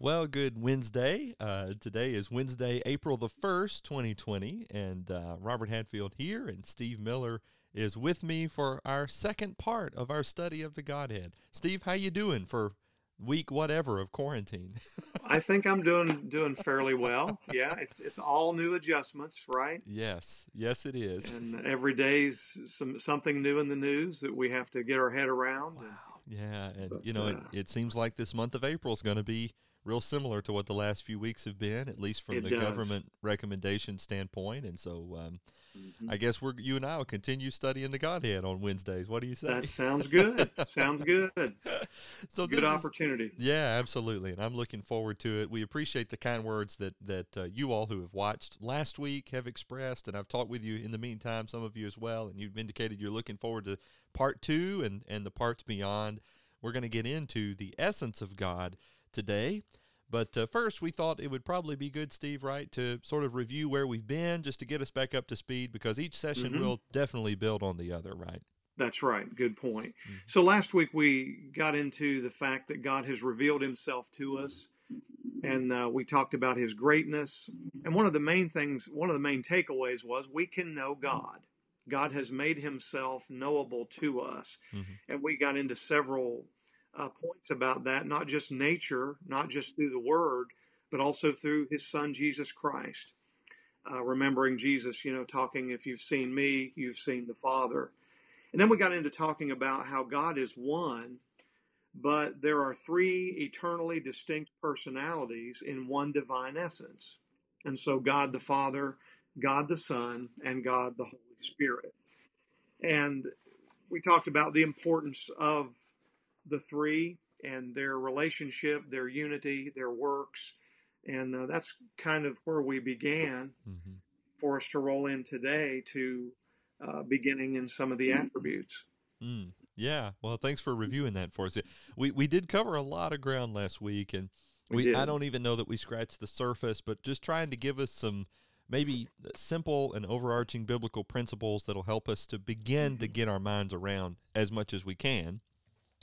Well, good Wednesday. Uh, today is Wednesday, April the 1st, 2020, and uh, Robert Hatfield here, and Steve Miller is with me for our second part of our study of the Godhead. Steve, how you doing for week whatever of quarantine? I think I'm doing doing fairly well. Yeah, it's it's all new adjustments, right? yes, yes, it is. And every day's some something new in the news that we have to get our head around. And, Yeah, and But, you know, uh, it, it seems like this month of April is going to be real similar to what the last few weeks have been, at least from It the does. government recommendation standpoint. And so, um, Mhm. I guess we're you and I will continue studying the Godhead on Wednesdays. What do you say? that sounds good. sounds good. so Good this is- opportunity. yeah, absolutely, and I'm looking forward to it. We appreciate the kind words that that uh, you all who have watched last week have expressed, and I've talked with you in the meantime, some of you as well, and you've indicated you're looking forward to part two and and the parts beyond. We're going to get into the essence of God today. But uh, first, we thought it would probably be good, Steve, right, to sort of review where we've been just to get us back up to speed because each session Mhm. will definitely build on the other, right? That's right. Good point. Mm-hmm. So last week we got into the fact that God has revealed Himself to us, and uh, we talked about His greatness. And one of the main things, one of the main takeaways was we can know God. God has made Himself knowable to us, Mhm. and we got into several uh, points about that. Not just nature, not just through the Word, but also through His Son Jesus Christ. Uh, remembering Jesus, you know, talking, if you've seen me, you've seen the Father. And then we got into talking about how God is one, but there are three eternally distinct personalities in one divine essence. And so God the Father, God the Son, and God the Holy Spirit. And we talked about the importance of the three and their relationship, their unity, their works. And uh, that's kind of where we began hmm for us to roll in today to uh, beginning in some of the attributes. Mm, yeah. Well, thanks for reviewing that for us. We we did cover a lot of ground last week, and We we, I don't even know that we scratched the surface, but just trying to give us some maybe simple and overarching biblical principles that'll help us to begin to get our minds around as much as we can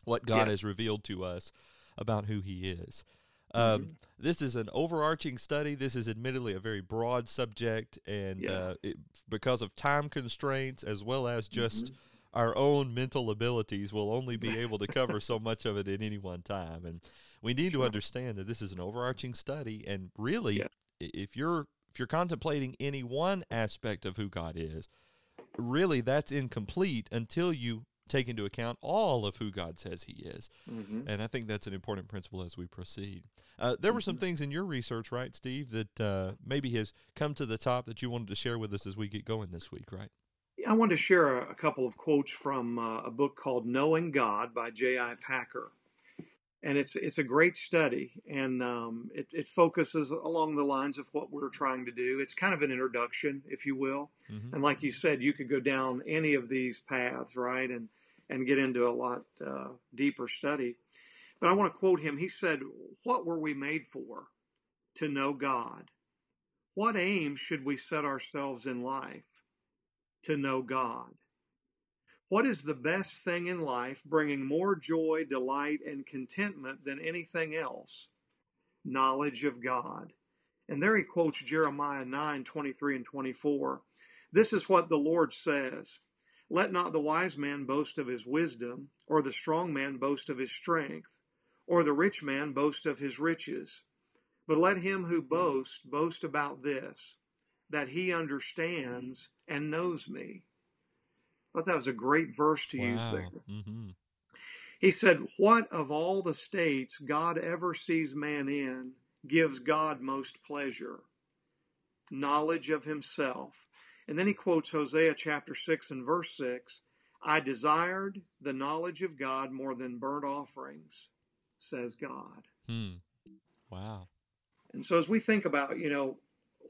what God Yeah. has revealed to us about who He is. Um, This is an overarching study. This is admittedly a very broad subject, and Yeah. uh, it, because of time constraints as well as just our own mental abilities, we'll only be able to cover so much of it at any one time. And we need to understand that this is an overarching study, and really, Yeah. if you're if you're contemplating any one aspect of who God is, really that's incomplete until you take into account all of who God says He is. hmm And I think that's an important principle as we proceed. Uh, there were some things in your research, right, Steve, that uh, maybe has come to the top that you wanted to share with us as we get going this week, right? I want to share a, a couple of quotes from uh, a book called Knowing God by J.I. Packer. And it's it's a great study, and um, it, it focuses along the lines of what we're trying to do. It's kind of an introduction, if you will. Mhm. And like you said, you could go down any of these paths, right, and and get into a lot uh, deeper study. But I want to quote him. He said, "What were we made for? To know God. What aim should we set ourselves in life? To know God. What is the best thing in life, bringing more joy, delight, and contentment than anything else? Knowledge of God." And there he quotes Jeremiah 9 23 and 24. This is what the Lord says Let not the wise man boast of his wisdom, or the strong man boast of his strength, or the rich man boast of his riches. But let him who boasts boast about this, that he understands and knows me. I thought that was a great verse to use there. hmm He said, What of all the states God ever sees man in gives God most pleasure? Knowledge of himself. And then he quotes Hosea chapter 6 and verse 6 I desired the knowledge of God more than burnt offerings, says God. Hmm. Wow. And so as we think about, you know,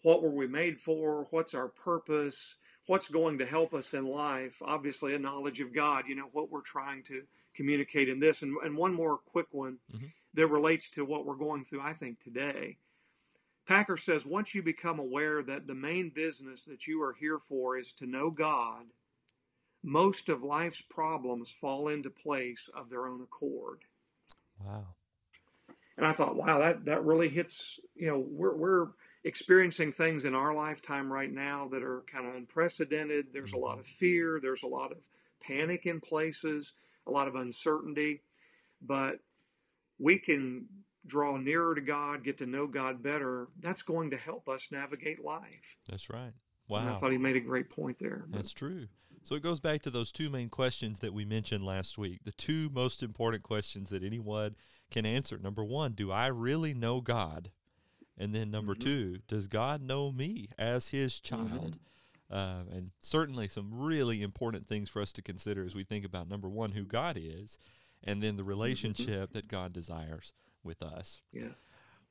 what were we made for? What's our purpose? What's going to help us in life? Obviously, a knowledge of God, you know, what we're trying to communicate in this. And, and one more quick one Mhm. that relates to what we're going through, I think, today. Packer says once you become aware that the main business that you are here for is to know God, most of life's problems fall into place of their own accord. Wow. And I thought, wow, that that really hits. You know, we're we're experiencing things in our lifetime right now that are kind of unprecedented. There's a lot of mm-hmm. fear. There's a lot of panic in places. A lot of uncertainty, but we can draw nearer to God, get to know God better, that's going to help us navigate life. That's right. Wow. And I thought he made a great point there. That's true. So it goes back to those two main questions that we mentioned last week. The two most important questions that anyone can answer. Number one, do I really know God? And then number mm-hmm. two, does God know me as his child? Mm-hmm. Uh, and certainly some really important things for us to consider as we think about number one, who God is, and then the mm-hmm. relationship mm-hmm. that God desires with us. Yeah.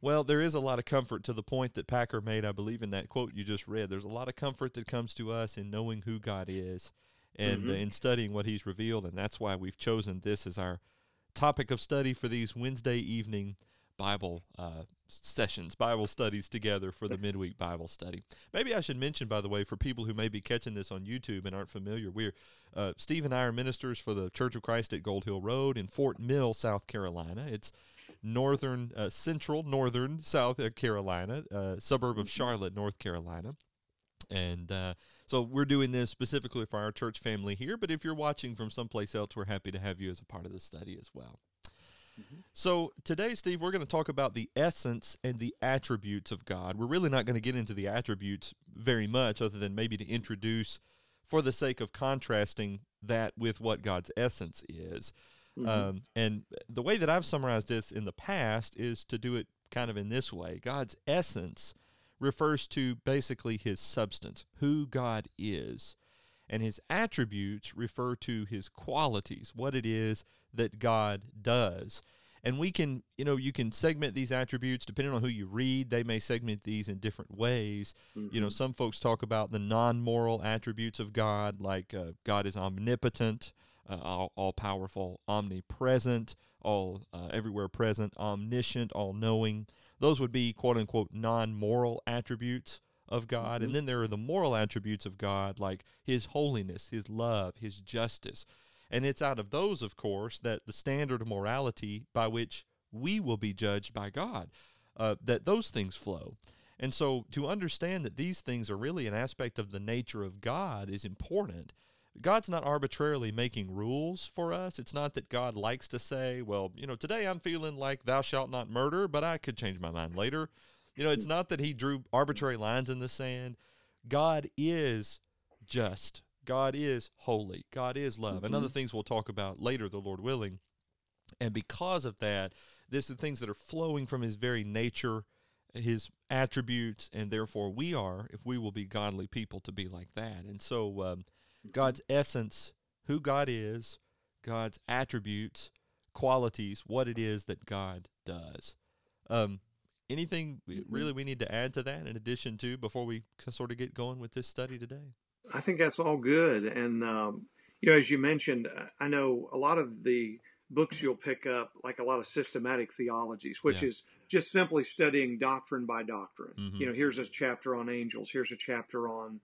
Well, there is a lot of comfort to the point that Packer made, I believe, in that quote you just read. There's a lot of comfort that comes to us in knowing who God is and mm-hmm. uh, in studying what He's revealed. And that's why we've chosen this as our topic of study for these Wednesday evening Bible uh, sessions, Bible studies together for the midweek Bible study. Maybe I should mention, by the way, for people who may be catching this on YouTube and aren't familiar, we're uh, Steve and I are ministers for the Church of Christ at Gold Hill Road in Fort Mill, South Carolina. It's northern, uh, central, northern South Carolina, uh, suburb of mm-hmm. Charlotte, North Carolina, and uh, so we're doing this specifically for our church family here. But if you're watching from someplace else, we're happy to have you as a part of the study as well. Mm-hmm. So today, Steve, we're going to talk about the essence and the attributes of God. We're really not going to get into the attributes very much, other than maybe to introduce, for the sake of contrasting that with what God's essence is. Mm-hmm. Um, and the way that I've summarized this in the past is to do it kind of in this way God's essence refers to basically his substance, who God is. And his attributes refer to his qualities, what it is that God does. And we can, you know, you can segment these attributes depending on who you read. They may segment these in different ways. Mm-hmm. You know, mm-hmm. some folks talk about the non moral attributes of God, like uh, God is omnipotent, uh, all, all, powerful, omnipresent, all uh, everywhere present, omniscient, all knowing. Those would be quote unquote non moral attributes of God. Mm-hmm. And then there are the moral attributes of God, like His holiness, His love, His justice. And it's out of those, of course, that the standard of morality by which we will be judged by God, uh, that those things flow. And so to understand that these things are really an aspect of the nature of God is important. God's not arbitrarily making rules for us. It's not that God likes to say, well, you know, today I'm feeling like thou shalt not murder, but I could change my mind later. You know, it's not that he drew arbitrary lines in the sand. God is just. God is holy. God is love. Mm-hmm. And other things we'll talk about later, the Lord willing. And because of that, this is things that are flowing from his very nature, his attributes, and therefore we are, if we will be godly people, to be like that. And so um, mm-hmm. God's essence, who God is, God's attributes, qualities, what it is that God does. Um, anything mm-hmm. really we need to add to that in addition to before we sort of get going with this study today? I think that's all good. And, um, you know, as you mentioned, I know a lot of the books you'll pick up, like a lot of systematic theologies, which yeah. is just simply studying doctrine by doctrine. Mm-hmm. You know, here's a chapter on angels, here's a chapter on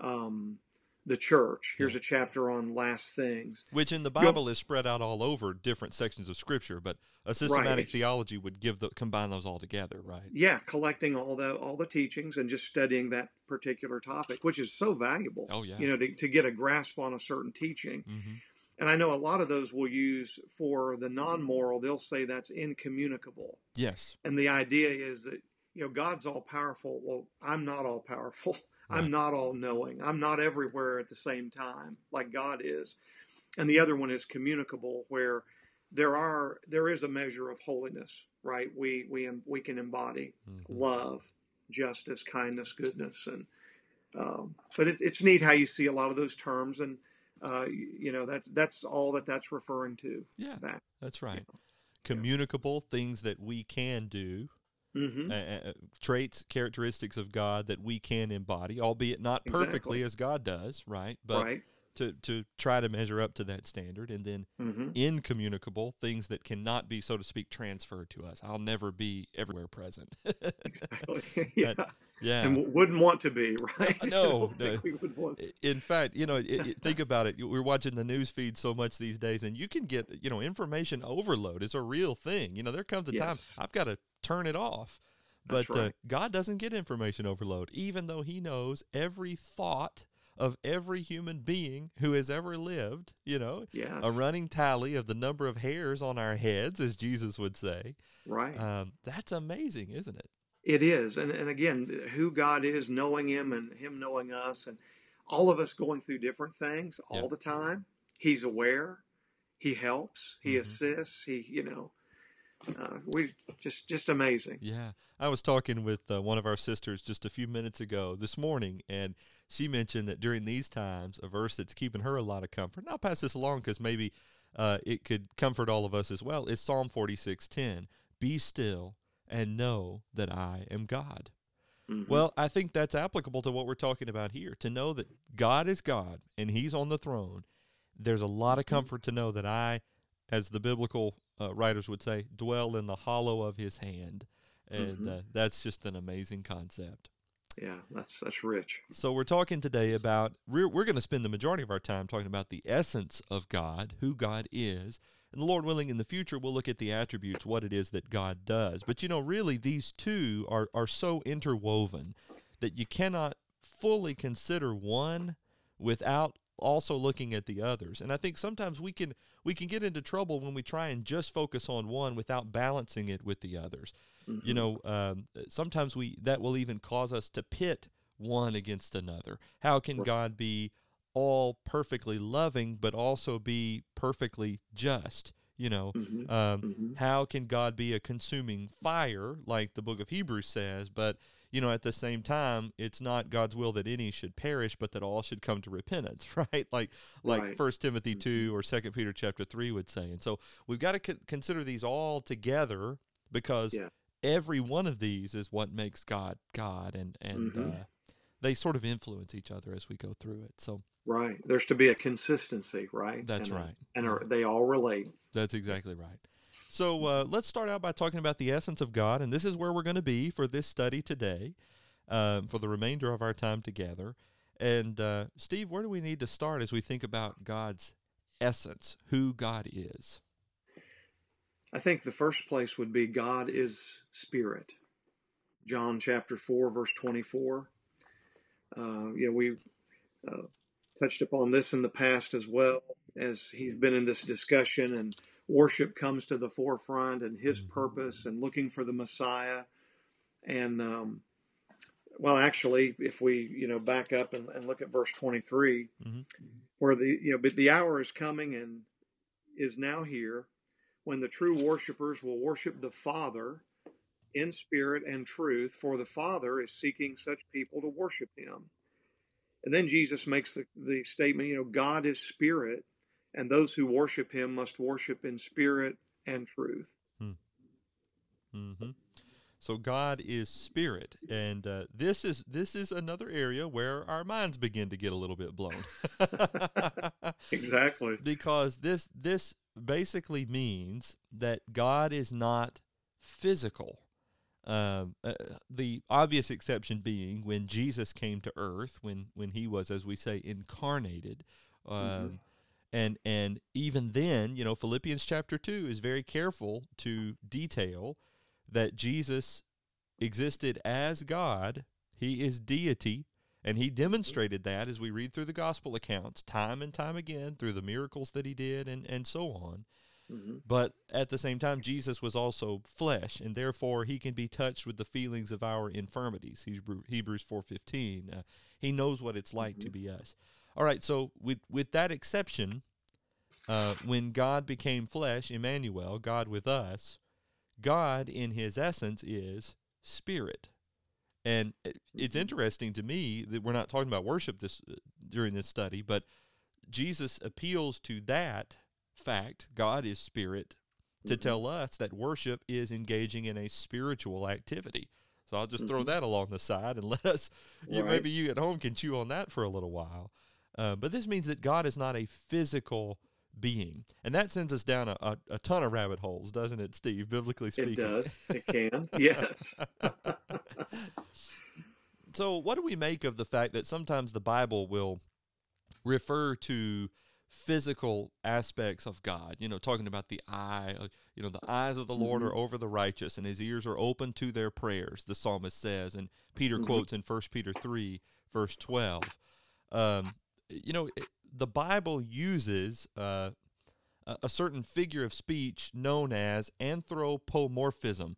um, the church. Here's a chapter on last things, which in the Bible is spread out all over different sections of Scripture. But a systematic right. theology would give the combine those all together, right? Yeah, collecting all the all the teachings and just studying that particular topic, which is so valuable. Oh yeah, you know, to, to get a grasp on a certain teaching. Mm-hmm. And I know a lot of those will use for the non-moral. They'll say that's incommunicable. Yes. And the idea is that you know God's all powerful. Well, I'm not all powerful. I'm not all knowing. I'm not everywhere at the same time like God is. And the other one is communicable where there are there is a measure of holiness, right? We we we can embody mm-hmm. love, justice, kindness, goodness, and um, but it, it's neat how you see a lot of those terms, and uh, you, you, know that's that's all that that's referring to. Yeah, back. that's right. Communicable things that we can do mm-hmm. uh, traits, characteristics of God that we can embody, albeit not perfectly exactly. as God does, right? But right. To to try to measure up to that standard, and then hmm incommunicable things that cannot be, so to speak, transferred to us. I'll never be everywhere present. Exactly. yeah. yeah. And wouldn't want to be, right? I no, no. we would want I- In fact, you know, it, it, think about it. We're watching the news feed so much these days, and you can get, you know, information overload is a real thing. You know, there comes a time I've got to turn it off. But uh. God doesn't get information overload, even though He knows every thought of every human being who has ever lived. You know, Yes. a running tally of the number of hairs on our heads, as Jesus would say. right. Um, that's amazing, isn't it? It is. And, and again, who God is, knowing Him and Him knowing us, and all of us going through different things all Yeah. the time. He's aware. He helps. He Mhm. assists. He, you know, uh, we just just amazing. Yeah. I was talking with uh, one of our sisters just a few minutes ago this morning, and she mentioned that during these times, a verse that's keeping her a lot of comfort, and I'll pass this along because maybe uh, it could comfort all of us as well, is Psalm 46:10. Be still and know that I am God. Mhm. Well, I think that's applicable to what we're talking about here. To know that God is God and He's on the throne, there's a lot of comfort to know that I, as the biblical uh, writers would say, dwell in the hollow of His hand. And Mhm. uh, that's just an amazing concept. Yeah, that's that's rich. So we're talking today about we're, we're going to spend the majority of our time talking about the essence of God, who God is, and the Lord willing, in the future we'll look at the attributes, what it is that God does. But you know, really, these two are are so interwoven that you cannot fully consider one without also looking at the others. And I think sometimes we can we can get into trouble when we try and just focus on one without balancing it with the others you Mhm. know um, sometimes we that will even cause us to pit one against another how can Right. god be all perfectly loving but also be perfectly just you know Mhm. um, Mhm. how can god be a consuming fire like the book of hebrews says but you know at the same time it's not god's will that any should perish but that all should come to repentance right like like Right. first timothy Mhm. 2 or second peter chapter 3 would say and so we've got to co- consider these all together because Yeah. Every one of these is what makes god god and and Mhm. uh, they sort of influence each other as we go through it so Right. There's to be a consistency, right? that's And a- right and are, they all relate. That's exactly right. So uh, let's start out by talking about the essence of God, and this is where we're going to be for this study today, um, for the remainder of our time together. And uh, Steve, where do we need to start as we think about God's essence, who God is? I think the first place would be God is spirit. John chapter 4, verse 24. Uh, you know, we uh, touched upon this in the past as well as he's been in this discussion, and worship comes to the forefront and his purpose and looking for the Messiah. And, um, well, actually, if we, you know, back up and, and look at verse 23, Mhm. where the, you know, but the hour is coming and is now here when the true worshipers will worship the Father in spirit and truth, for the Father is seeking such people to worship him. And then Jesus makes the, the statement, you know, God is spirit, and those who worship him must worship in spirit and truth. hmm So God is spirit, and uh, this is this is another area where our minds begin to get a little bit blown. Exactly. because this this basically means that God is not physical. Um, uh, the obvious exception being when Jesus came to earth, when when he was, as we say, incarnated. Um, Mhm. And and even then, you know, Philippians chapter two is very careful to detail that Jesus existed as God. He is deity, and he demonstrated that as we read through the gospel accounts time and time again through the miracles that he did and, and so on. hmm But at the same time, Jesus was also flesh, and therefore he can be touched with the feelings of our infirmities. Hebrew, Hebrews 4.15. Uh, he knows what it's like to be us. All right, so with, with that exception, uh, when God became flesh, Emmanuel, God with us, God in his essence is spirit. And it's Mhm. interesting to me that we're not talking about worship this uh, during this study, but Jesus appeals to that fact, God is spirit, to Mhm. tell us that worship is engaging in a spiritual activity. So I'll just throw Mhm. that along the side and let us you maybe you at home can chew on that for a little while. Uh, but this means that God is not a physical being. And that sends us down a, a, a ton of rabbit holes, doesn't it, Steve, biblically speaking? It does. It can. yes. so, what do we make of the fact that sometimes the Bible will refer to physical aspects of God. You know, talking about the eye, uh, you know, the eyes of the Lord mm-hmm. are over the righteous and his ears are open to their prayers, the psalmist says. And Peter mm-hmm. quotes in 1 Peter 3, verse 12. Um, you know, the Bible uses uh, a certain figure of speech known as anthropomorphism.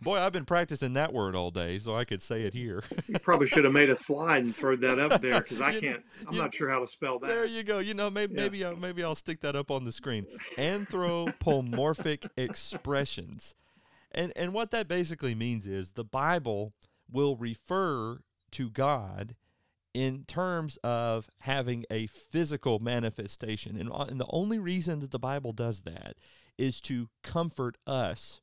Boy, I've been practicing that word all day, so I could say it here. you probably should have made a slide and thrown that up there because I can't. I'm not sure how to spell that. There you go. You know, maybe yeah. maybe I'll, maybe I'll stick that up on the screen. Anthropomorphic expressions, and and what that basically means is the Bible will refer to God in terms of having a physical manifestation, and, and the only reason that the Bible does that is to comfort us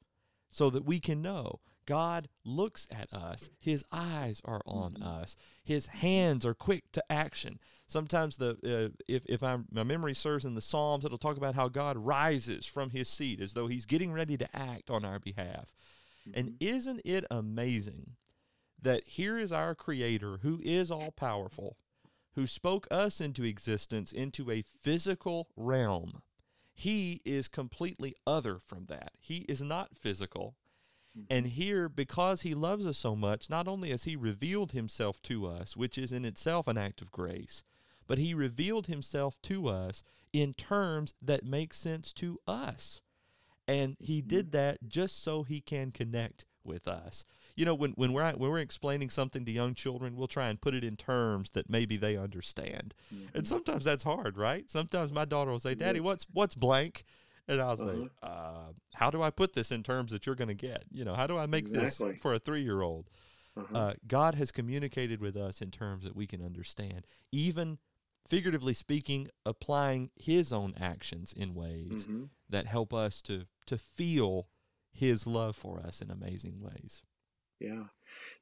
so that we can know God looks at us. His eyes are on mm-hmm. us. His hands are quick to action. Sometimes the uh, if if I'm, my memory serves in the Psalms, it'll talk about how God rises from His seat as though He's getting ready to act on our behalf. Mm-hmm. And isn't it amazing that here is our Creator, who is all powerful, who spoke us into existence into a physical realm he is completely other from that. He is not physical. Mm-hmm. And here, because he loves us so much, not only has he revealed himself to us, which is in itself an act of grace, but he revealed himself to us in terms that make sense to us. And he mm-hmm. did that just so he can connect with us you know when, when we're when we're explaining something to young children we'll try and put it in terms that maybe they understand mm-hmm. and sometimes that's hard right sometimes my daughter will say daddy yes. what's what's blank and i'll say uh-huh. uh, how do i put this in terms that you're going to get you know how do i make exactly. this for a three-year-old uh-huh. uh, god has communicated with us in terms that we can understand even figuratively speaking applying his own actions in ways mm-hmm. that help us to to feel his love for us in amazing ways yeah.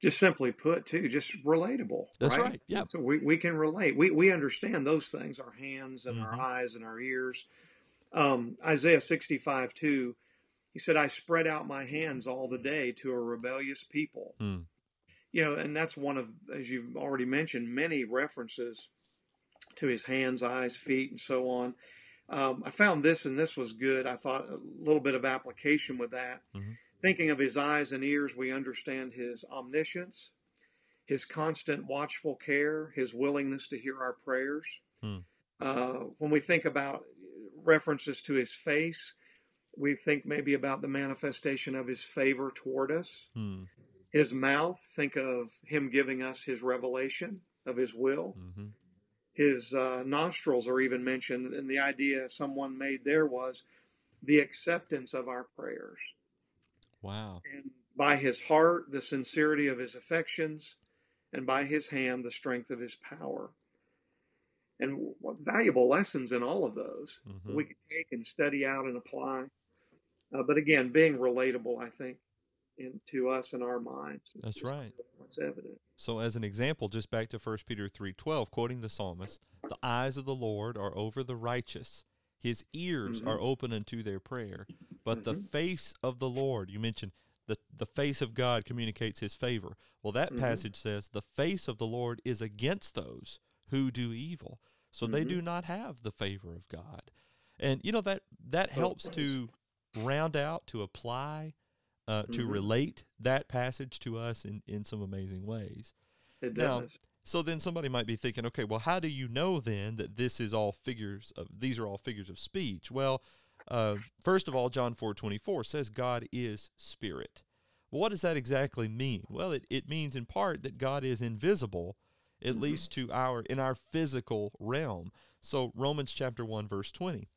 Just simply put, too, just relatable. That's right. right. Yeah. So we, we can relate. We, we understand those things our hands and mm-hmm. our eyes and our ears. Um, Isaiah 65 2, he said, I spread out my hands all the day to a rebellious people. Mm. You know, and that's one of, as you've already mentioned, many references to his hands, eyes, feet, and so on. Um, I found this, and this was good. I thought a little bit of application with that. Mm-hmm Thinking of his eyes and ears, we understand his omniscience, his constant watchful care, his willingness to hear our prayers. Hmm. Uh, when we think about references to his face, we think maybe about the manifestation of his favor toward us. Hmm. His mouth, think of him giving us his revelation of his will. Mm-hmm. His uh, nostrils are even mentioned, and the idea someone made there was the acceptance of our prayers. Wow. And by his heart, the sincerity of his affections, and by his hand, the strength of his power. And what valuable lessons in all of those mm-hmm. we can take and study out and apply. Uh, but again, being relatable, I think, in, to us in our minds. That's right. What's evident. So, as an example, just back to 1 Peter three twelve, quoting the psalmist, the eyes of the Lord are over the righteous, his ears mm-hmm. are open unto their prayer. But mm-hmm. the face of the Lord, you mentioned the, the face of God communicates his favor. Well, that mm-hmm. passage says the face of the Lord is against those who do evil. So they mm-hmm. do not have the favor of God. And you know that that helps oh, to round out, to apply, uh, to mm-hmm. relate that passage to us in, in some amazing ways. It does. Now, so then somebody might be thinking, okay, well, how do you know then that this is all figures of these are all figures of speech? Well, uh, first of all, John four twenty four says God is spirit. Well, what does that exactly mean? Well, it, it means in part that God is invisible, at mm-hmm. least to our in our physical realm. So Romans chapter one verse twenty,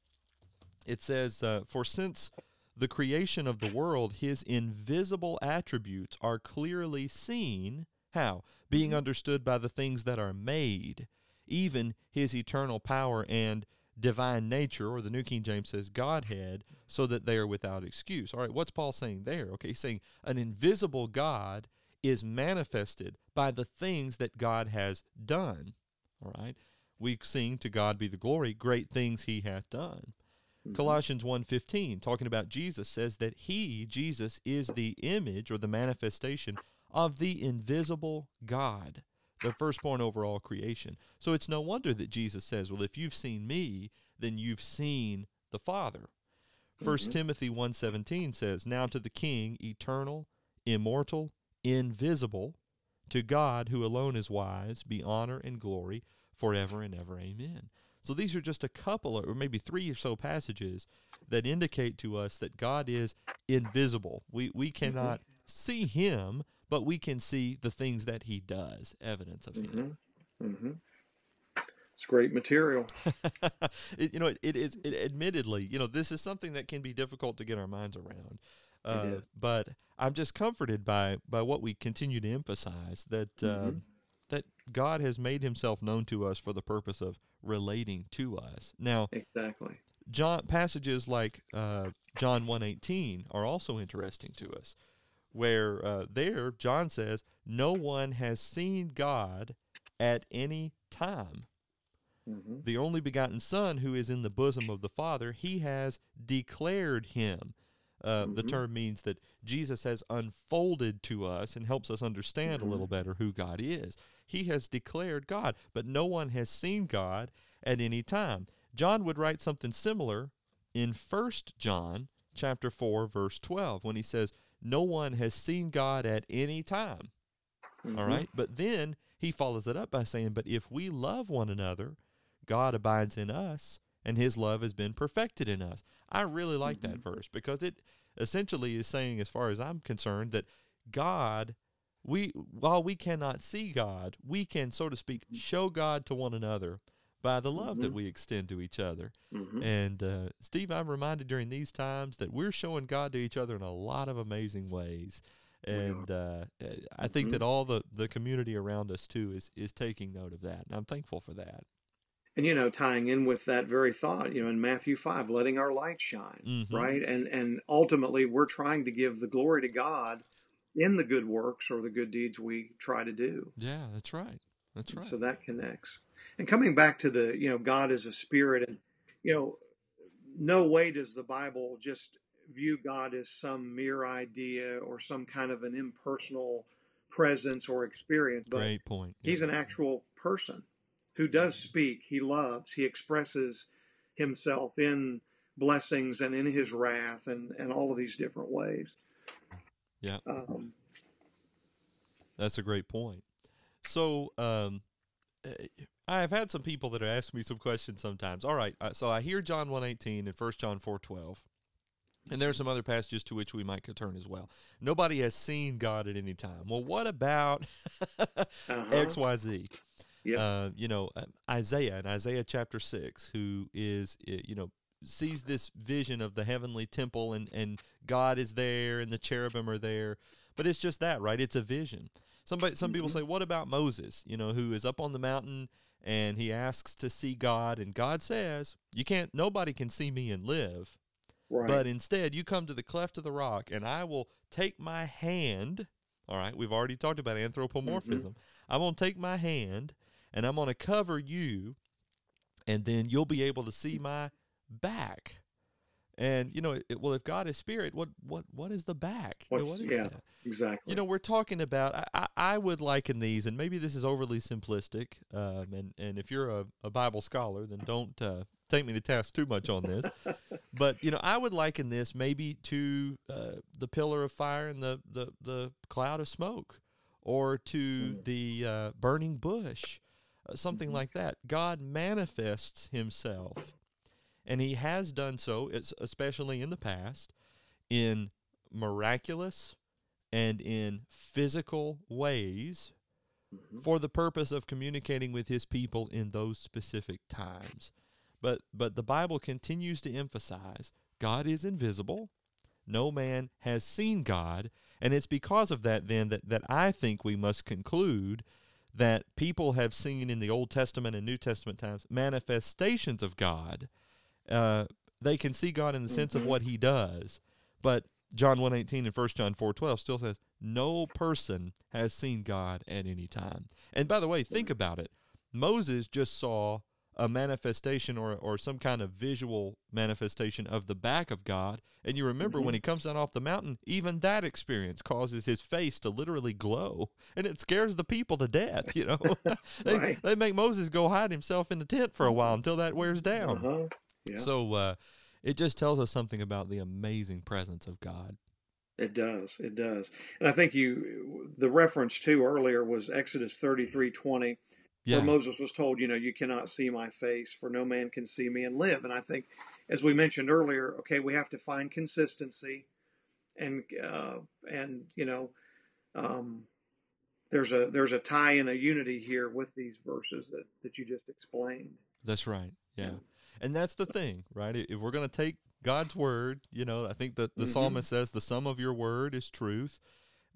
it says, uh, "For since the creation of the world, His invisible attributes are clearly seen." How? Being mm-hmm. understood by the things that are made, even his eternal power and divine nature, or the New King James says Godhead, so that they are without excuse. All right, what's Paul saying there? Okay, he's saying an invisible God is manifested by the things that God has done. All right. we sing to God be the glory, great things he hath done. Mhm. Colossians 1:15 talking about Jesus says that he Jesus is the image or the manifestation of the invisible God, the firstborn over all creation. So it's no wonder that Jesus says, "Well, if you've seen me, then you've seen the Father." First Mhm. Timothy 1:17 says, "Now to the King, eternal, immortal, invisible, to God who alone is wise, be honor and glory forever and ever. Amen." So these are just a couple or maybe three or so passages that indicate to us that God is invisible. We we cannot see him, but we can see the things that he does, evidence of him. hmm hmm It's great material. it, you know, it, it is. It, admittedly, you know, this is something that can be difficult to get our minds around. Uh, is. but I'm just comforted by by what we continue to emphasize that uh, Mhm. that God has made Himself known to us for the purpose of relating to us. Now, Exactly. John passages like uh, John 1:18 are also interesting to us, where uh, there John says, "No one has seen God at any time." hmm the only begotten Son who is in the bosom of the Father, he has declared him. Uh, The Mhm. term means that Jesus has unfolded to us and helps us understand a little better who God is. He has declared God, but no one has seen God at any time. John would write something similar in First John chapter 4 verse 12 when he says no one has seen God at any time. All Mhm. right. But then he follows it up by saying, But if we love one another, God abides in us, and his love has been perfected in us. I really like that verse because it essentially is saying, as far as I'm concerned, that God, we while we cannot see God, we can, so to speak, show God to one another by the love that Mhm. we extend to each other. Mhm. And uh, Steve, I'm reminded during these times that we're showing God to each other in a lot of amazing ways. And uh, I think Mhm. that all the, the community around us too is is taking note of that, and I'm thankful for that. And you know, tying in with that very thought, you know, in Matthew five, letting our light shine, Mhm. right? And and ultimately, we're trying to give the glory to God in the good works or the good deeds we try to do. Yeah, that's right. That's right. So that connects. And coming back to the, you know, God is a spirit, and you know, no way does the Bible just view God as some mere idea or some kind of an impersonal presence or experience, but Great point. He's an actual person who does speak. He loves. He expresses himself in blessings and in his wrath and, and all of these different ways. Yeah. Um, That's a great point. So, um, eh, I have had some people that have asked me some questions sometimes. All right, uh, so I hear John 1:18 and 1 John 4:12. And there are some other passages to which we might turn as well. Nobody has seen God at any time. Well, what about uh-huh. XYZ? Yep. Uh, you know, uh, Isaiah in Isaiah chapter 6, who is, uh, you know, sees this vision of the heavenly temple and, and God is there and the cherubim are there. But it's just that, right? It's a vision. Somebody, some people Mhm. say, what about Moses, you know, who is up on the mountain and he asks to see God and God says, you can't, nobody can see me and live. right. But instead, you come to the cleft of the rock, and I will take my hand. All right, we've already talked about anthropomorphism. I'm going to take my hand, and I'm going to cover you, and then you'll be able to see my back. And you know, it, well, if God is spirit, what what what is the back? You know, What's- yeah. that? exactly. You know, we're talking about. I, I, I would liken these, and maybe this is overly simplistic. Um, and and if you're a, a Bible scholar, then don't uh, take me to task too much on this. but you know, I would liken this maybe to uh, the pillar of fire and the the the cloud of smoke, or to Mm. the uh, burning bush, uh, something Mhm. like that. God manifests Himself, and He has done so, especially in the past, in miraculous and in physical ways Mhm. for the purpose of communicating with his people in those specific times. But but the Bible continues to emphasize God is invisible. No man has seen God, and it's because of that then that, that I think we must conclude that people have seen in the Old Testament and New Testament times manifestations of God. Uh, they can see God in the sense of Mhm. what he does, but John 1:18 and 1 John 4:12 still says no person has seen God at any time. And by the way, think about it. Moses just saw a manifestation or or some kind of visual manifestation of the back of God. And you remember Mhm. when he comes down off the mountain, even that experience causes his face to literally glow, and it scares the people to death. You know, they Right. they make Moses go hide himself in the tent for a while until that wears down. Uh-huh. Yeah. So uh, it just tells us something about the amazing presence of God. It does. It does. And I think you the reference to earlier was Exodus thirty three twenty, Yeah, where Moses was told, you know, you cannot see my face, for no man can see me and live. And I think, as we mentioned earlier, okay, we have to find consistency, and uh, and you know, um, there's a there's a tie and a unity here with these verses that that you just explained. that's right. Yeah. And that's the thing, right? If we're going to take God's word, you know, I think that the Mhm. psalmist says the sum of your word is truth.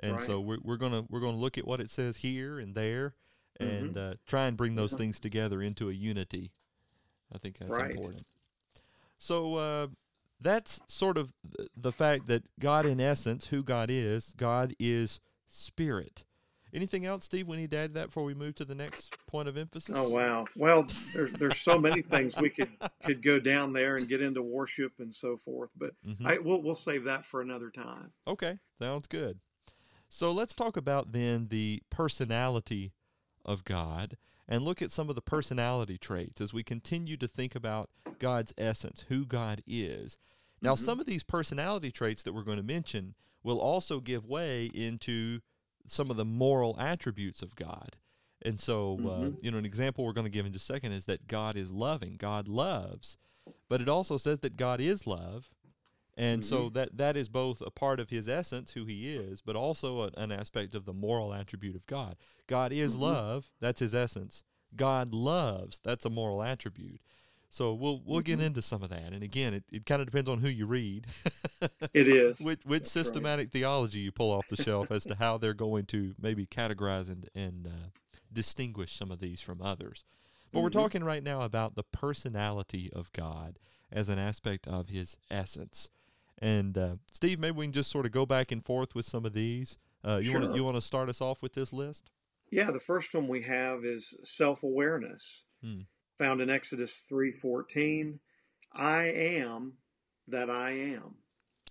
And Right. so we're, we're gonna we're gonna look at what it says here and there, and Mhm. uh, try and bring those things together into a unity. I think that's Right. important. So uh, that's sort of th- the fact that God, in essence, who God is, God is spirit. Anything else, Steve? We need to add to that before we move to the next point of emphasis. Oh wow! Well, there's there's so many things we could could go down there and get into worship and so forth, but Mhm. I we'll we'll save that for another time. Okay, sounds good. So let's talk about then the personality of God and look at some of the personality traits as we continue to think about God's essence, who God is. Now, Mhm. some of these personality traits that we're going to mention will also give way into some of the moral attributes of God. And so, uh, Mhm. you know, an example we're going to give in just a second is that God is loving. God loves, but it also says that God is love. And so that that is both a part of his essence, who he is, but also a, an aspect of the moral attribute of God. God is Mhm. love, that's his essence. God loves, that's a moral attribute. So we'll we'll get Mhm. into some of that. And again, it, it kind of depends on who you read. It is. which which That's right. systematic theology you pull off the shelf as to how they're going to maybe categorize and, and uh, distinguish some of these from others. But we're Mhm. talking right now about the personality of God as an aspect of his essence. And uh, Steve, maybe we can just sort of go back and forth with some of these. Uh, you want Sure. to you want to start us off with this list? Yeah, the first one we have is self awareness, Hmm. Found in Exodus three fourteen. I am that I am.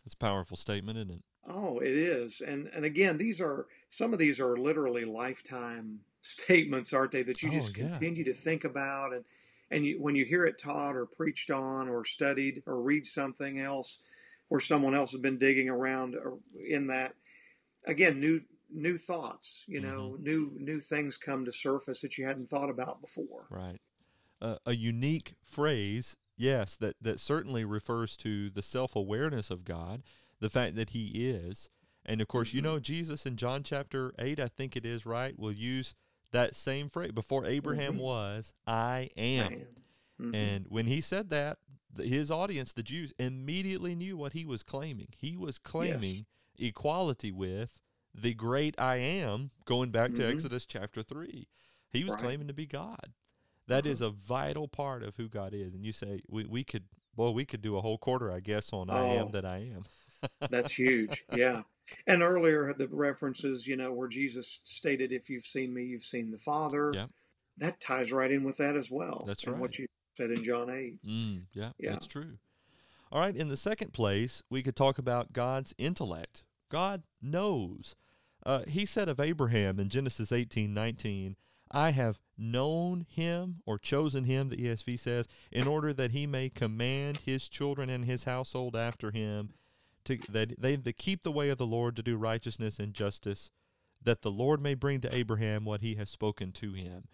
It's a powerful statement, isn't it? Oh, it is. And and again, these are some of these are literally lifetime statements, aren't they, that you Oh, just yeah. continue to think about and and you, when you hear it taught or preached on or studied or read something else or someone else has been digging around in that again new new thoughts you know Mm-hmm. new new things come to surface that you hadn't thought about before Right. Uh, a unique phrase, yes, that, that certainly refers to the self awareness of God, the fact that He is. And of course, you Mhm. know, Jesus in John chapter 8, I think it is, right, will use that same phrase. Before Abraham Mhm. was, I am. Man. Mhm. And when he said that, th- his audience, the Jews, immediately knew what he was claiming. He was claiming equality with the great I am, going back to Mhm. Exodus chapter 3. He was Right. claiming to be God. That is Uh-huh. a vital part of who God is. And you say, we, we could, boy, we could do a whole quarter, I guess, on I am Oh. that I am. That's huge. Yeah. And earlier, the references, you know, where Jesus stated, if you've seen me, you've seen the Father. Yep. That ties right in with that as well. That's right. What you said in John 8. Mm, yeah, Yeah. that's true. All right, in the second place, we could talk about God's intellect. God knows. Uh, he said of Abraham in Genesis eighteen nineteen, I have known him or chosen him, the ESV says, in order that he may command his children and his household after him, to, that they to keep the way of the Lord to do righteousness and justice, that the Lord may bring to Abraham what he has spoken to him.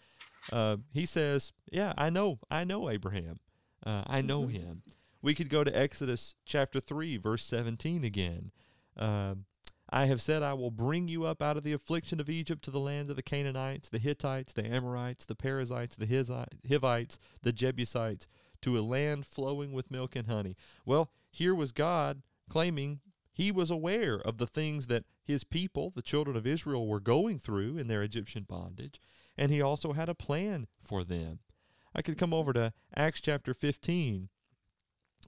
Uh, he says, Yeah, I know, I know Abraham. Uh, I know Mhm. him. We could go to Exodus chapter 3, verse 17 again. Um, I have said, I will bring you up out of the affliction of Egypt to the land of the Canaanites, the Hittites, the Amorites, the Perizzites, the Hivites, the Jebusites, to a land flowing with milk and honey. Well, here was God claiming he was aware of the things that his people, the children of Israel, were going through in their Egyptian bondage, and he also had a plan for them. I could come over to Acts chapter 15,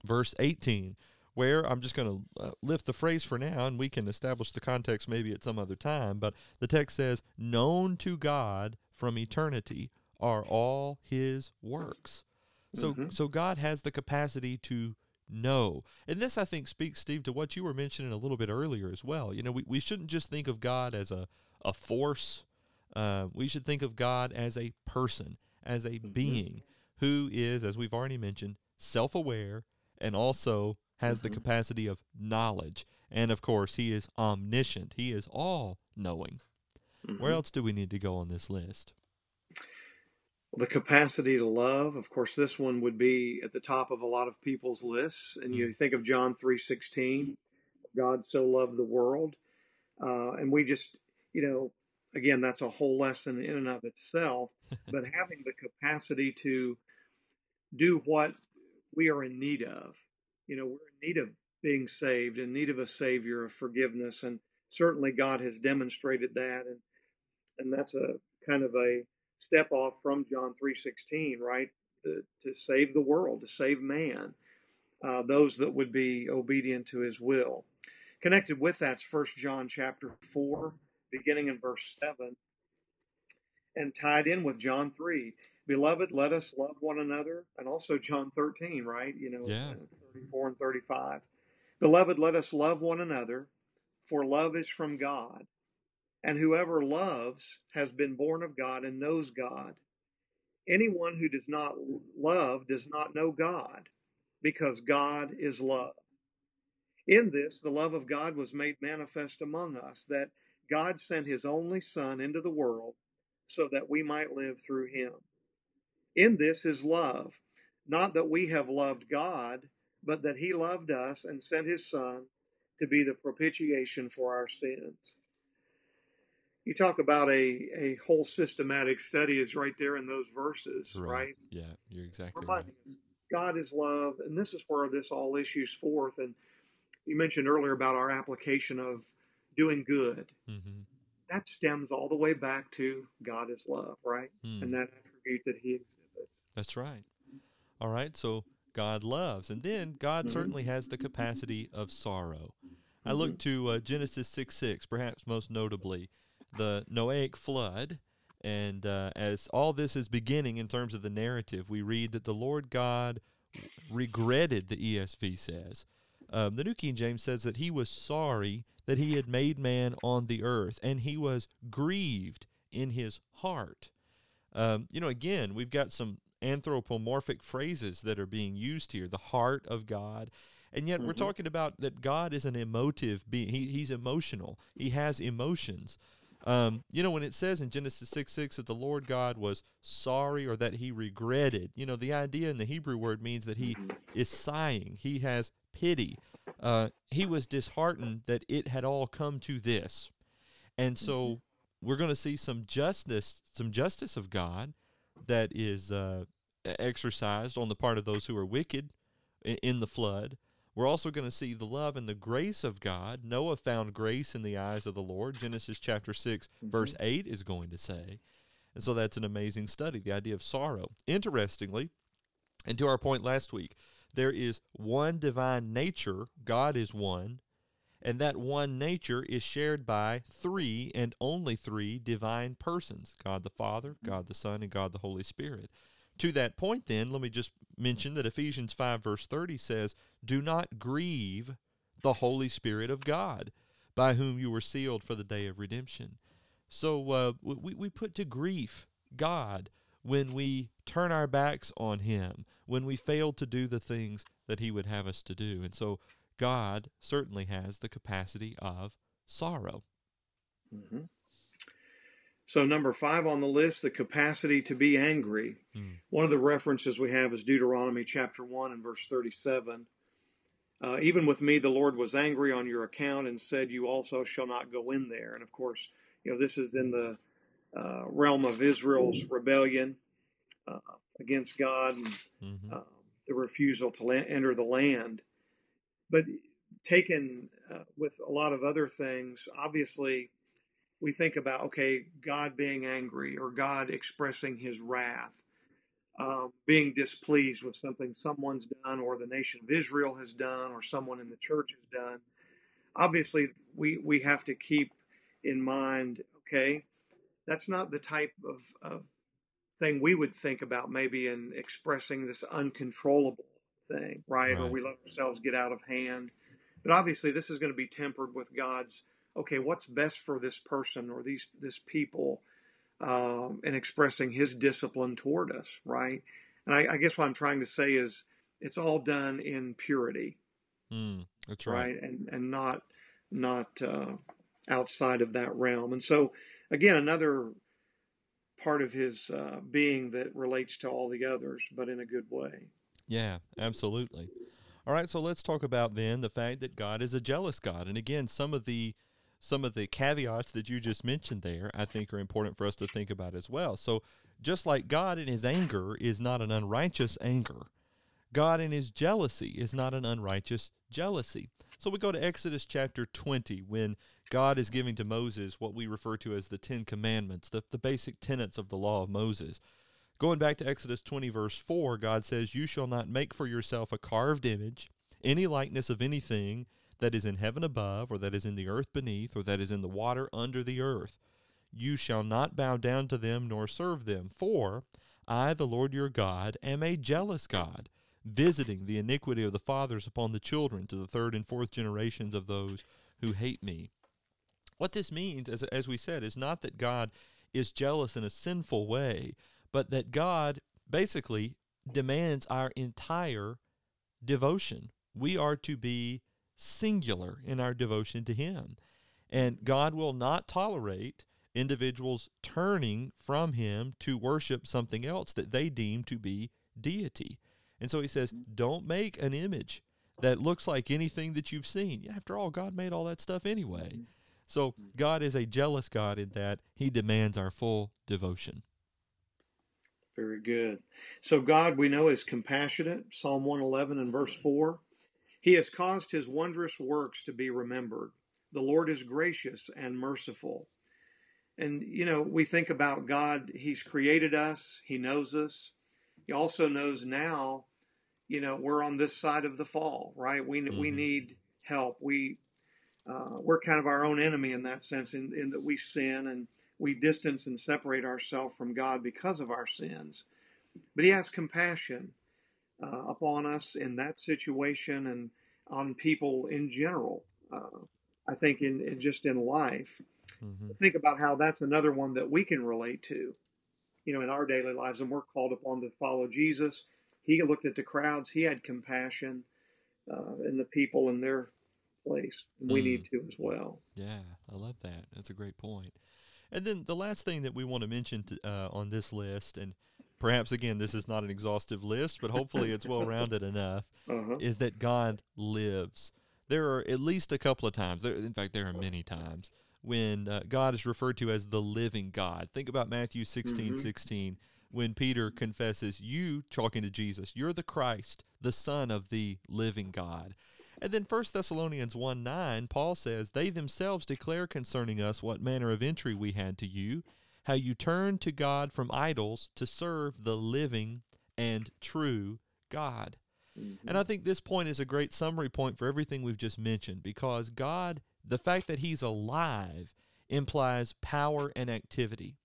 verse 18, where I'm just going to uh, lift the phrase for now, and we can establish the context maybe at some other time. But the text says, Known to God from eternity are all his works. So Mm-hmm. so God has the capacity to know. And this I think speaks, Steve, to what you were mentioning a little bit earlier as well. You know, we, we shouldn't just think of God as a, a force. Uh, we should think of God as a person, as a Mm-hmm. being who is, as we've already mentioned, self aware and also has the Mhm. capacity of knowledge. And of course, he is omniscient. He is all knowing. Where Mhm. else do we need to go on this list? The capacity to love, of course, this one would be at the top of a lot of people's lists. And you think of John three sixteen, God so loved the world, uh, and we just, you know, again, that's a whole lesson in and of itself. but having the capacity to do what we are in need of, you know, we're in need of being saved, in need of a Savior, of forgiveness, and certainly God has demonstrated that, and and that's a kind of a step off from John three sixteen, right? To, to save the world, to save man, uh, those that would be obedient to His will. Connected with that's First John chapter four, beginning in verse seven, and tied in with John three. Beloved, let us love one another, and also John thirteen, right? You know, Yeah. uh, thirty four and thirty five. Beloved, let us love one another, for love is from God. And whoever loves has been born of God and knows God. Anyone who does not love does not know God, because God is love. In this, the love of God was made manifest among us, that God sent his only Son into the world so that we might live through him. In this is love, not that we have loved God, but that he loved us and sent his Son to be the propitiation for our sins. You talk about a, a whole systematic study is right there in those verses, right? Yeah, you're exactly right. Reminding us God is love, and this is where this all issues forth. And you mentioned earlier about our application of doing good. Mm-hmm. That stems all the way back to God is love, right? Hmm. And that attribute that He exhibits. That's right. All right, so God loves, and then God Mhm. certainly has the capacity of sorrow. I Mm-hmm. look to uh, Genesis 6 6, perhaps most notably, the Noahic flood. And uh, as all this is beginning in terms of the narrative, we read that the Lord God regretted, the ESV says. Um, the New King James says that he was sorry that he had made man on the earth, and he was grieved in his heart. Um, you know, again, we've got some anthropomorphic phrases that are being used here the heart of God. And yet, we're Mhm. talking about that God is an emotive being. He, he's emotional, He has emotions. Um, you know, when it says in Genesis 6 6 that the Lord God was sorry or that He regretted, you know, the idea in the Hebrew word means that He is sighing, He has pity. Uh, he was disheartened that it had all come to this. And so we're going to see some justice, some justice of God that is uh, exercised on the part of those who are wicked in the flood. We're also going to see the love and the grace of God. Noah found grace in the eyes of the Lord. Genesis chapter 6, mm-hmm. verse 8 is going to say. And so that's an amazing study, the idea of sorrow. Interestingly, and to our point last week, there is one divine nature, God is one, and that one nature is shared by three and only three divine persons God the Father, mm-hmm. God the Son, and God the Holy Spirit. To that point, then, let me just mention that Ephesians 5, verse 30 says, Do not grieve the Holy Spirit of God, by whom you were sealed for the day of redemption. So uh, we, we put to grief God when we turn our backs on Him, when we fail to do the things that He would have us to do. And so God certainly has the capacity of sorrow. Mhm. So, number five on the list, the capacity to be angry. Mm. One of the references we have is Deuteronomy chapter 1 and verse 37. Uh, Even with me, the Lord was angry on your account and said, You also shall not go in there. And of course, you know, this is in the uh, realm of Israel's rebellion uh, against God and hmm um, the refusal to la- enter the land. But taken uh, with a lot of other things, obviously, we think about okay, God being angry or God expressing His wrath, um, being displeased with something someone's done or the nation of Israel has done or someone in the church has done. Obviously, we we have to keep in mind okay, that's not the type of, of thing we would think about maybe in expressing this uncontrollable thing, right? right? Or we let ourselves get out of hand. But obviously, this is going to be tempered with God's okay. What's best for this person or these this people, um, and expressing His discipline toward us, right? And I, I, guess what I'm trying to say is it's all done in purity. Mm, that's right. right, and and not not uh, outside of that realm. And so, again, another part of his uh, being that relates to all the others, but in a good way. Yeah, absolutely. All right, so let's talk about then the fact that God is a jealous God. And again, some of the some of the caveats that you just mentioned there, I think are important for us to think about as well. So, just like God in his anger is not an unrighteous anger, God in his jealousy is not an unrighteous jealousy. So we go to Exodus chapter 20 when God is giving to Moses what we refer to as the Ten Commandments, the, the basic tenets of the law of Moses. Going back to Exodus 20, verse 4, God says, You shall not make for yourself a carved image, any likeness of anything that is in heaven above, or that is in the earth beneath, or that is in the water under the earth. You shall not bow down to them nor serve them, for I, the Lord your God, am a jealous God, visiting the iniquity of the fathers upon the children to the third and fourth generations of those who hate me. What this means, as, as we said, is not that God is jealous in a sinful way, but that God basically demands our entire devotion. We are to be singular in our devotion to Him. And God will not tolerate individuals turning from Him to worship something else that they deem to be deity. And so He says, don't make an image that looks like anything that you've seen. After all, God made all that stuff anyway. So mm-hmm. God is a jealous God in that he demands our full devotion. Very good. So God, we know, is compassionate. Psalm 111 and verse 4. He has caused his wondrous works to be remembered. The Lord is gracious and merciful. And, you know, we think about God, He's created us, He knows us. He also knows now, you know, we're on this side of the fall, right? We, mm-hmm. we need help. We, uh, we're kind of our own enemy in that sense, in, in that we sin and we distance and separate ourselves from God because of our sins. But He has compassion uh, upon us in that situation and on people in general. Uh, I think in, in, just in life. Mm-hmm. Think about how that's another one that we can relate to, you know, in our daily lives, and we're called upon to follow Jesus. He looked at the crowds; he had compassion uh, in the people in their place. And we mm. need to as well. Yeah, I love that. That's a great point. And then the last thing that we want to mention to, uh, on this list, and perhaps again, this is not an exhaustive list, but hopefully it's well rounded enough, uh-huh. is that God lives. There are at least a couple of times, there, in fact, there are many times, when uh, God is referred to as the living God. Think about Matthew 16 mm-hmm. 16, when Peter confesses, You, talking to Jesus, you're the Christ, the Son of the living God. And then 1 Thessalonians 1 9, Paul says, They themselves declare concerning us what manner of entry we had to you, how you turn to God from idols to serve the living and true God. Mm-hmm. And I think this point is a great summary point for everything we've just mentioned because God, the fact that He's alive, implies power and activity.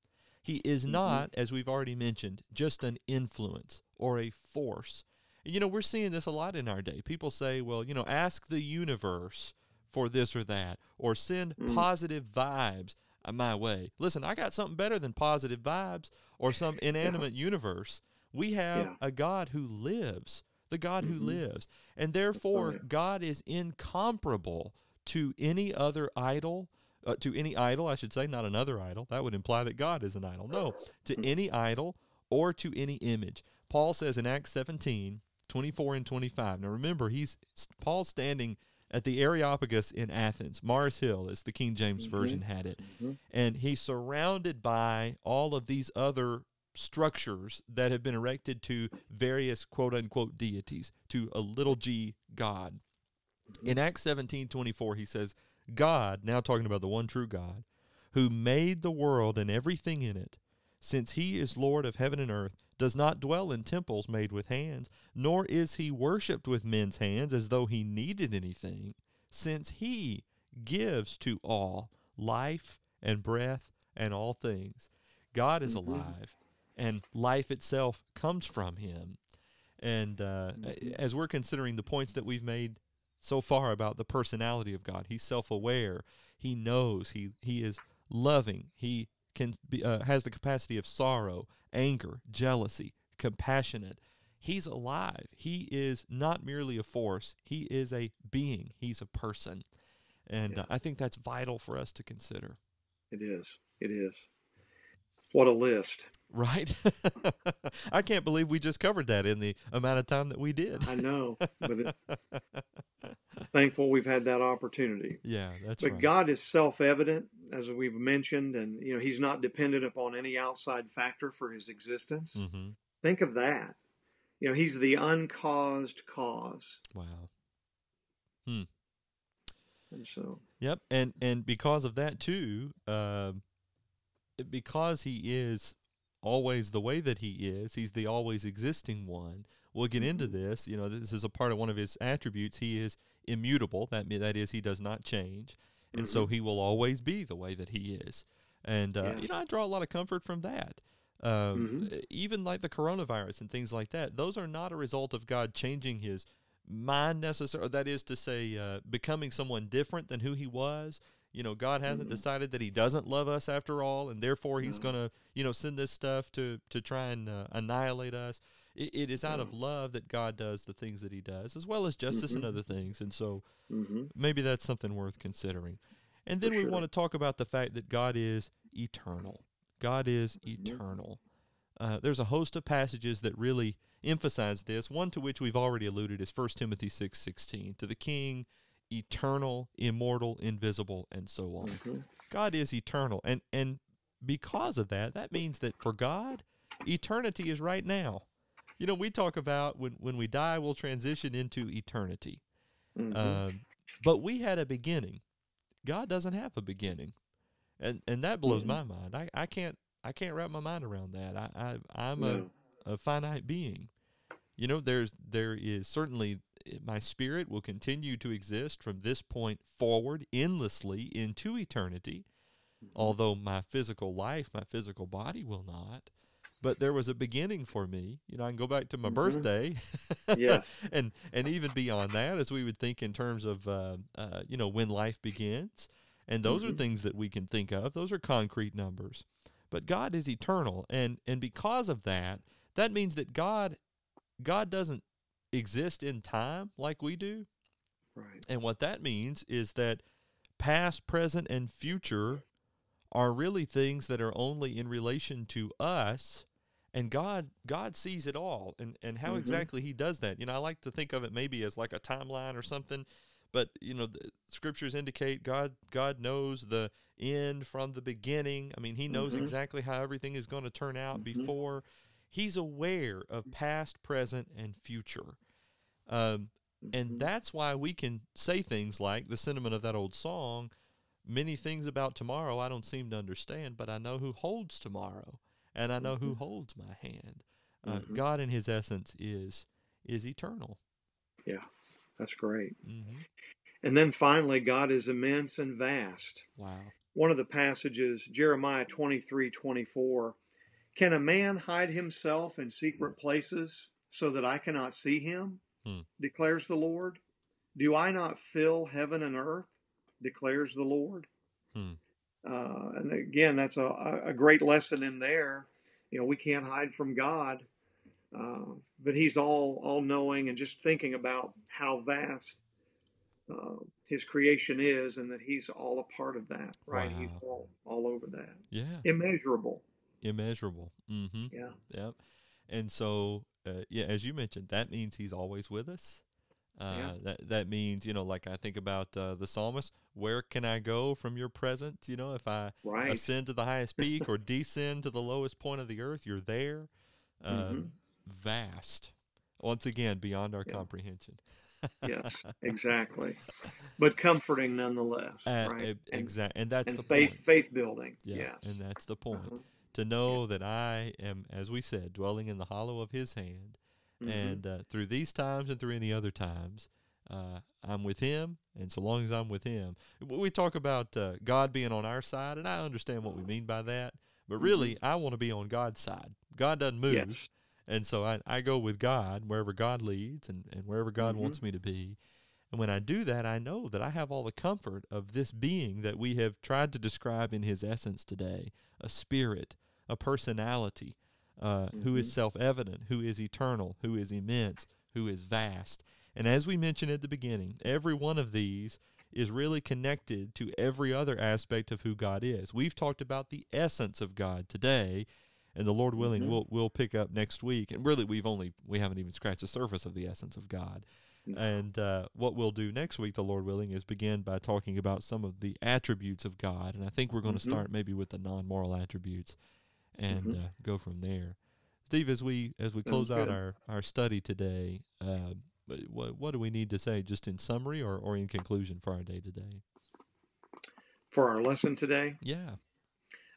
He is mm-hmm. not, as we've already mentioned, just an influence or a force you know, we're seeing this a lot in our day. People say, well, you know, ask the universe for this or that, or send mm. positive vibes my way. Listen, I got something better than positive vibes or some inanimate yeah. universe. We have yeah. a God who lives, the God mm-hmm. who lives. And therefore, God is incomparable to any other idol, uh, to any idol, I should say, not another idol. That would imply that God is an idol. No, to mm. any idol or to any image. Paul says in Acts 17, 24 and 25. Now remember, he's Paul's standing at the Areopagus in Athens, Mars Hill, as the King James mm-hmm. Version had it. Mm-hmm. And he's surrounded by all of these other structures that have been erected to various quote unquote deities, to a little g God. Mm-hmm. In Acts 17 24, he says, God, now talking about the one true God, who made the world and everything in it, since he is Lord of heaven and earth, does not dwell in temples made with hands, nor is he worshipped with men's hands as though he needed anything, since he gives to all life and breath and all things. God is mm-hmm. alive, and life itself comes from Him. And uh, Mhm. as we're considering the points that we've made so far about the personality of God, He's self-aware. He knows. He He is loving. He can be, uh, has the capacity of sorrow, anger, jealousy, compassionate. He's alive. He is not merely a force. He is a being. He's a person, and Yeah. uh, I think that's vital for us to consider. It is. It is. What a list. Right? I can't believe we just covered that in the amount of time that we did. I know, but it, thankful we've had that opportunity. yeah, that's But right. God is self-evident, as we've mentioned, and you know He's not dependent upon any outside factor for His existence. hmm Think of that. You know, He's the uncaused cause, Wow. and so Yep, and and because of that too, um, because he is always the way that he is, he's the always existing one. We'll get into Mhm. this. You know, this is a part of one of his attributes. He is immutable. That that is, he does not change, and so he will always be the way that he is. And uh, you know, I draw a lot of comfort from that. Um, Mhm. e- Even like the coronavirus and things like that, those are not a result of God changing his mind necessarily. That is to say, uh, becoming someone different than who he was. You know, God hasn't Mhm. decided that He doesn't love us after all, and therefore He's No. going to, you know, send this stuff to to try and uh, annihilate us. It, it is out of love that God does the things that He does, as well as justice and Mhm. other things. And so, hmm maybe that's something worth considering. And then For we sure. want to talk about the fact that God is eternal. God is Mhm. eternal. Uh, there's a host of passages that really emphasize this. One to which we've already alluded is 1 Timothy six sixteen. To the King, eternal, immortal, invisible, and so on. hmm God is eternal, and and because of that, that means that for God, eternity is right now. You know, we talk about when when we die, we'll transition into eternity. hmm Um, but we had a beginning. God doesn't have a beginning, and and that blows Mhm. my mind. I, I can't I can't wrap my mind around that. I, I I'm no. a, a finite being. You know, there's there is certainly my spirit will continue to exist from this point forward endlessly into eternity. Mhm. Although my physical life, my physical body will not. But there was a beginning for me. You know, I can go back to my Mhm. birthday. Yes. and and even beyond that, as we would think in terms of uh, uh, you know when life begins, and those are Mhm. things that we can think of. Those are concrete numbers. But God is eternal, and and because of that, that means that God God doesn't exist in time like we do. Right. And what that means is that past, present, and future are really things that are only in relation to us. And God, God sees it all, and and how Mhm. exactly He does that. You know, I like to think of it maybe as like a timeline or something. But you know, the scriptures indicate God God knows the end from the beginning. I mean, He knows Mhm. exactly how everything is going to turn out Mhm. before. He's aware of past, present, and future. Um, and Mhm. that's why we can say things like the sentiment of that old song many things about tomorrow I don't seem to understand, but I know who holds tomorrow, and I know who Mhm. holds my hand. Uh, Mhm. God, in His essence, is is eternal. Yeah. That's great. hmm And then finally, God is immense and vast. Wow. One of the passages, Jeremiah twenty-three twenty-four, Can a man hide himself in secret places so that I cannot see him? Hmm. Declares the Lord. Do I not fill heaven and earth? Declares the Lord. Hmm. Uh, and again, that's a, a great lesson in there. You know, we can't hide from God, uh, but He's all all knowing, and just thinking about how vast uh, His creation is, and that He's all a part of that. Right? He's all all over that. Yeah. Immeasurable. Immeasurable. Mm-hmm. Yeah. Yep. And so, uh, yeah, as you mentioned, that means He's always with us. Uh, Yeah. That that means you know, like I think about uh, the psalmist. Where can I go from Your presence? You know, if I Right. ascend to the highest peak or descend to the lowest point of the earth, You're there. Um, Mhm. Vast. Once again, beyond our Yeah. comprehension. yes. Exactly. But comforting nonetheless. Uh, right. And, and that's and the faith point. faith building. Yeah, Yes. and that's the point. Uh-huh. To know that I am, as we said, dwelling in the hollow of His hand, Mhm. and uh, through these times and through any other times, uh, I'm with Him, and so long as I'm with Him, we talk about uh, God being on our side, and I understand what we mean by that. But really, I want to be on God's side. God doesn't move. Yes. And so I, I go with God wherever God leads and, and wherever God Mhm. wants me to be. And when I do that, I know that I have all the comfort of this being that we have tried to describe in his essence today a spirit, a personality, uh, who is Mhm. self evident, who is eternal, who is immense, who is vast. And as we mentioned at the beginning, every one of these is really connected to every other aspect of who God is. We've talked about the essence of God today, and the Lord willing, Mhm. we'll we'll pick up next week. And really, we've only we haven't even scratched the surface of the essence of God. No. And uh, what we'll do next week, the Lord willing, is begin by talking about some of the attributes of God. And I think we're going to Mhm. start maybe with the non-moral attributes, and Mhm. uh, go from there. Steve, as we as we close out our our study today, uh, what what do we need to say, just in summary or or in conclusion for our day today? For our lesson today, Yeah.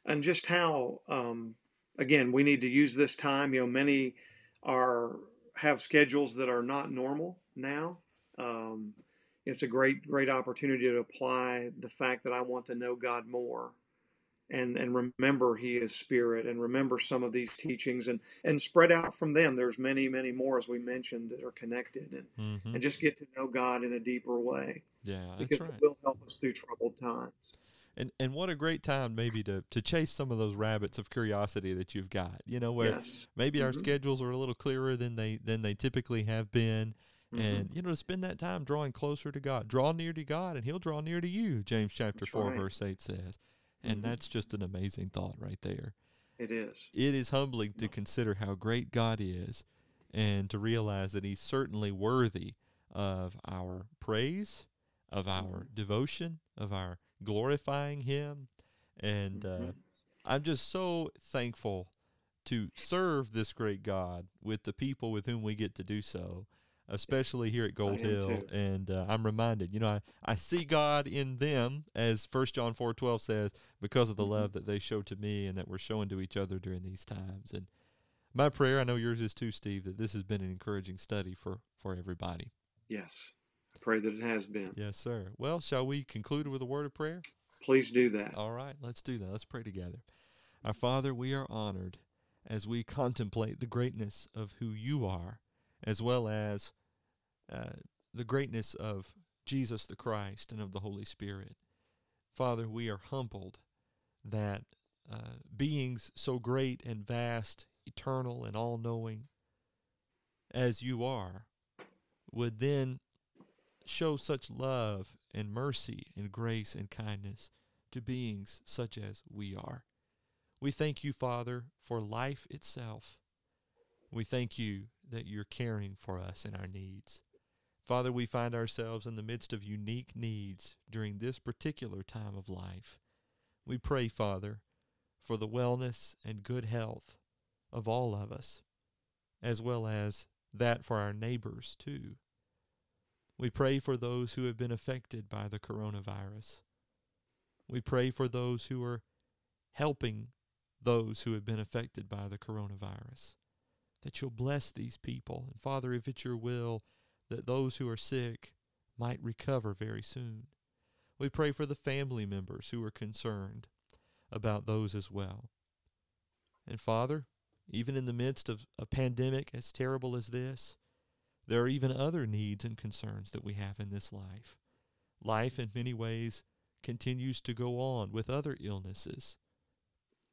and just how um, again we need to use this time you know many are have schedules that are not normal now um, it's a great great opportunity to apply the fact that i want to know god more and and remember he is spirit and remember some of these teachings and and spread out from them there's many many more as we mentioned that are connected and hmm and just get to know god in a deeper way Yeah, because right. it will help us through troubled times And and what a great time maybe to to chase some of those rabbits of curiosity that you've got. You know, where yes maybe our Mhm. schedules are a little clearer than they than they typically have been. And you know, to spend that time drawing closer to God. Draw near to God and he'll draw near to you, James chapter That's four, right. verse eight says. And Mhm. that's just an amazing thought right there. it is It is humbling to consider how great God is and to realize that he's certainly worthy of our praise, of our devotion, of our glorifying him. And uh, Mhm. I'm just so thankful to serve this great God with the people with whom we get to do so, especially here at Gold Hill. too. And uh, I'm reminded, you know, I, I see God in them, as 1 John 4.12 says, because of the Mhm. love that they show to me and that we're showing to each other during these times. And my prayer, I know yours is too, Steve, that this has been an encouraging study for, for everybody. Yes. I pray that it has been. Yes, sir. Well, shall we conclude with a word of prayer? Please do that. All right, let's do that. Let's pray together. Our Father, we are honored as we contemplate the greatness of who you are, as well as uh, the greatness of Jesus the Christ and of the Holy Spirit. Father, we are humbled that uh, beings so great and vast, eternal and all knowing as you are, would then show such love and mercy and grace and kindness to beings such as we are. We thank you, Father, for life itself. We thank you that you're caring for us and our needs. Father, we find ourselves in the midst of unique needs during this particular time of life. We pray, Father, for the wellness and good health of all of us, as well as that for our neighbors, too. We pray for those who have been affected by the coronavirus. We pray for those who are helping those who have been affected by the coronavirus. That you'll bless these people. And Father, if it's your will, that those who are sick might recover very soon. We pray for the family members who are concerned about those as well. And Father, even in the midst of a pandemic as terrible as this, there are even other needs and concerns that we have in this life. Life, in many ways, continues to go on with other illnesses,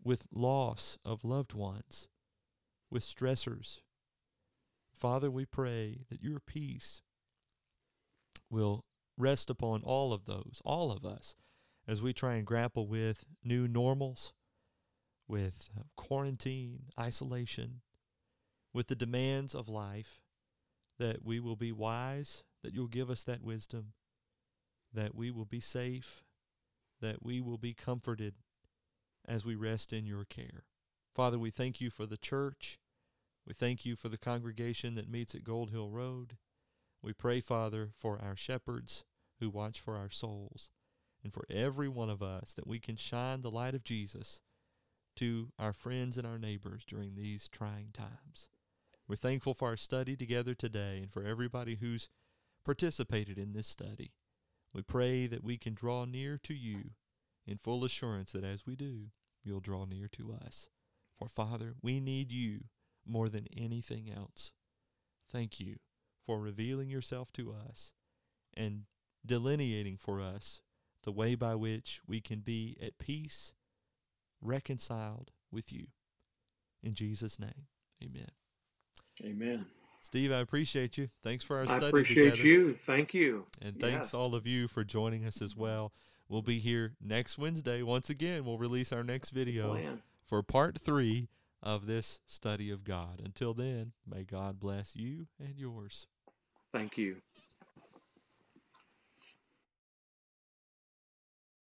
with loss of loved ones, with stressors. Father, we pray that your peace will rest upon all of those, all of us, as we try and grapple with new normals, with uh, quarantine, isolation, with the demands of life, that we will be wise, that you'll give us that wisdom, that we will be safe, that we will be comforted as we rest in your care. Father, we thank you for the church. We thank you for the congregation that meets at Gold Hill Road. We pray, Father, for our shepherds who watch for our souls, and for every one of us that we can shine the light of Jesus to our friends and our neighbors during these trying times. We're thankful for our study together today and for everybody who's participated in this study. We pray that we can draw near to you in full assurance that as we do, you'll draw near to us. For, Father, we need you more than anything else. Thank you for revealing yourself to us and delineating for us the way by which we can be at peace, reconciled with you. In Jesus' name, amen. Amen. Steve, I appreciate you. Thanks for our I study I appreciate together. you. Thank you. And thanks Yes. all of you for joining us as well. We'll be here next Wednesday. Once again, we'll release our next video. For part three of this study of God. Until then, may God bless you and yours. Thank you.